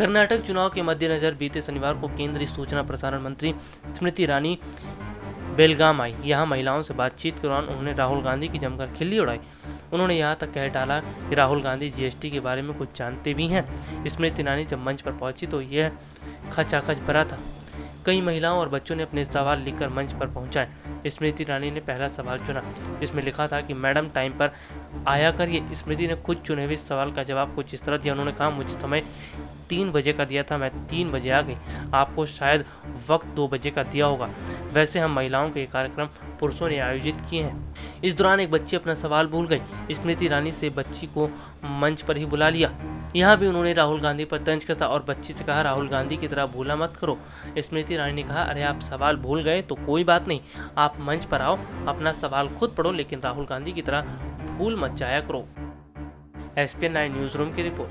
कर्नाटक चुनाव के मद्देनजर बीते शनिवार को केंद्रीय सूचना प्रसारण मंत्री स्मृति ईरानी बेलगाम आई। यहाँ महिलाओं से बातचीत के दौरान उन्होंने राहुल गांधी की जमकर खिल्ली उड़ाई। उन्होंने यहाँ तक कह डाला कि राहुल गांधी जीएसटी के बारे में कुछ जानते भी हैं। स्मृति ईरानी जब मंच पर पहुँची तो यह खचाखच भरा था। कई महिलाओं और बच्चों ने अपने सवाल लिखकर मंच पर पहुँचाए। स्मृति ईरानी ने पहला सवाल चुना। जिसमें लिखा था कि, मैडम, टाइम पर आया करिए। स्मृति ने खुद चुने हुए सवाल का जवाब कुछ इस तरह दिया। उन्होंने कहा, मुझे समय तीन बजे का दिया था, मैं तीन बजे आ गई। आपको शायद वक्त दो बजे का दिया होगा। वैसे हम महिलाओं के कार्यक्रम पुरुषों ने आयोजित किए हैं। इस दौरान एक बच्ची अपना सवाल भूल गई। स्मृति ईरानी से बच्ची को मंच पर ही बुला लिया। यहाँ भी उन्होंने राहुल गांधी पर तंज कसा और बच्ची से कहा, राहुल गांधी की तरह भूला मत करो। स्मृति ईरानी ने कहा, अरे, आप सवाल भूल गए तो कोई बात नहीं, आप मंच पर आओ, अपना सवाल खुद पढ़ो, लेकिन राहुल गांधी की तरह भूल मत जाया करो। एस पी न्यूज़ रूम की रिपोर्ट।